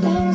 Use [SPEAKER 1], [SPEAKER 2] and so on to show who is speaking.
[SPEAKER 1] Stop